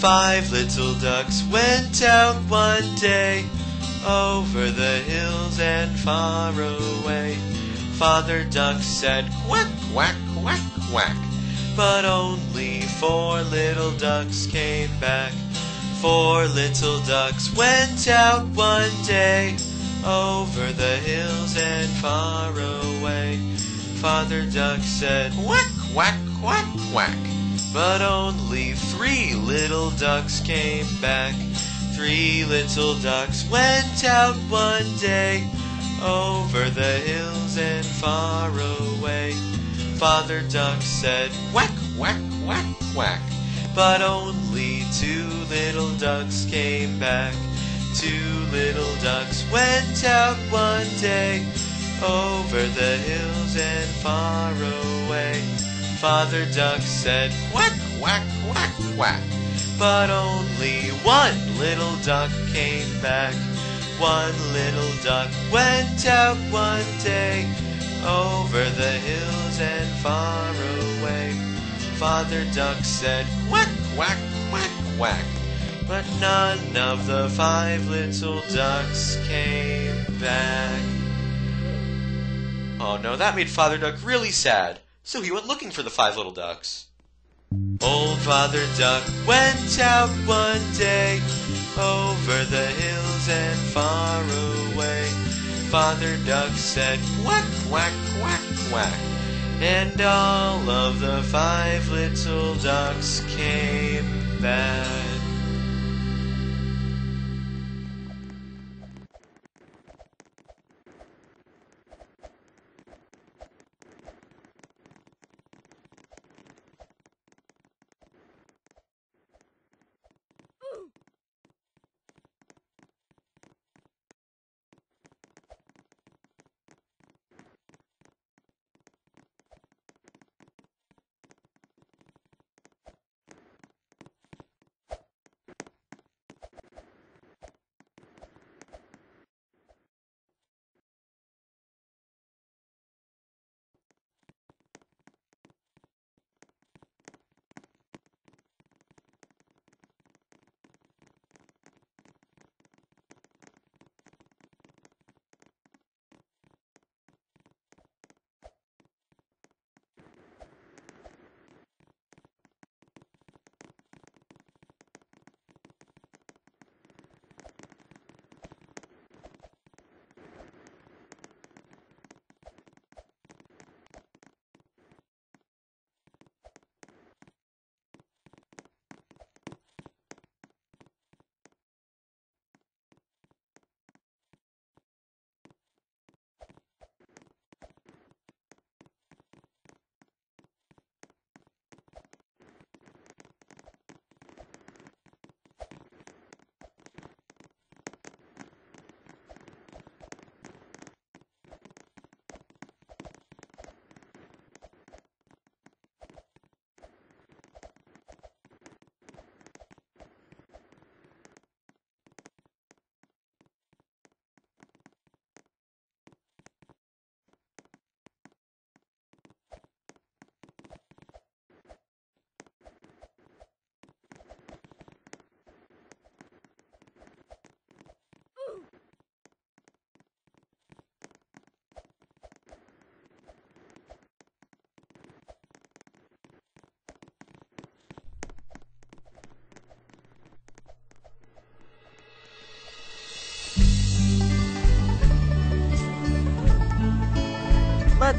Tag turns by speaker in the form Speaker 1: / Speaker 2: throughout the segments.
Speaker 1: Five little ducks went out one day over the hills and far away. Father Duck said, Quack, quack, quack, quack. But only four little ducks came back. Four little ducks went out one day over the hills and far away. Father Duck said, Quack, quack, quack, quack. But only three little ducks came back. Three little ducks went out one day over the hills and far away. Father Duck said, Quack, quack, quack, quack. But only two little ducks came back. Two little ducks went out one day over the hills and far away. Father Duck said, Quack, quack, quack, quack. But only one little duck came back. One little duck went out one day over the hills and far away. Father Duck said, Quack, quack, quack, quack. But none of the five little ducks came back. Oh no, that made Father Duck really sad. So he went looking for the five little ducks. Old Father Duck went out one day over the hills and far away. Father Duck said, Quack, quack, quack, quack. And all of the five little ducks came back.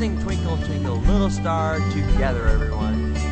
Speaker 2: Sing Twinkle Twinkle Little Star together, everyone.